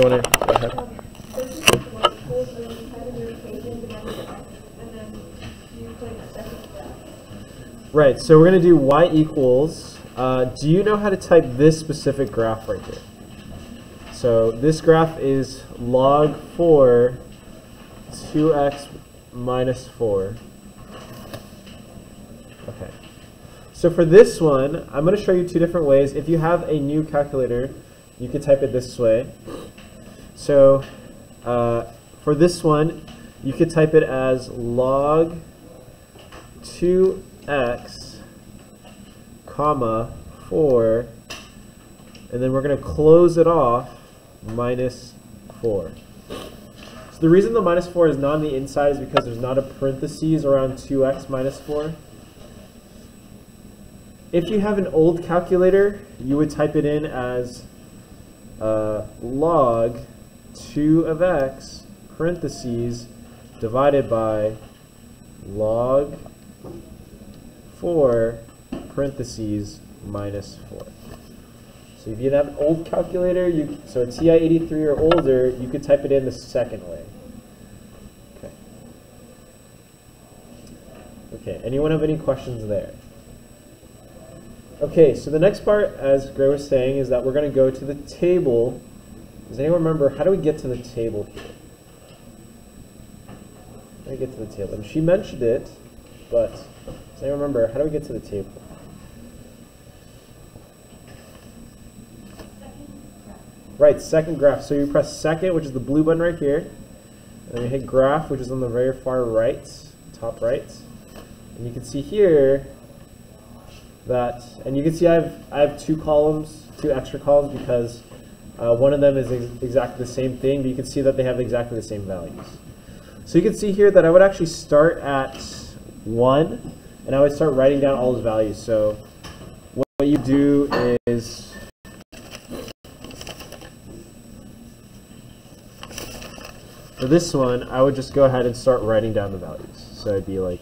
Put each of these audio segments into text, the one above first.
go ahead? Right, so we're going to do y equals. Uh, do you know how to type this specific graph right here? So this graph is log 4 2x minus 4. Okay. So for this one, I'm going to show you two different ways. If you have a new calculator, you could type it this way. So uh, for this one, you could type it as log 2x comma 4 and then we're going to close it off minus 4. So the reason the minus 4 is not on the inside is because there's not a parentheses around 2x minus 4. If you have an old calculator, you would type it in as uh, log 2 of x parentheses divided by log 4 parentheses minus 4. So if you have an old calculator, you so a TI-83 or older, you could type it in the second way. Okay. Okay, anyone have any questions there? Okay, so the next part, as Gray was saying, is that we're going to go to the table. Does anyone remember, how do we get to the table here? How do we get to the table? And she mentioned it, but does anyone remember, how do we get to the table? Right, second graph. So you press second, which is the blue button right here. And then you hit graph, which is on the very far right, top right. And you can see here that, and you can see I have, I have two columns, two extra columns because uh, one of them is ex exactly the same thing, but you can see that they have exactly the same values. So you can see here that I would actually start at 1, and I would start writing down all those values. So what you do is For this one, I would just go ahead and start writing down the values. So it'd be like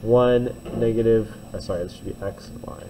1, negative, uh, sorry, this should be x and y.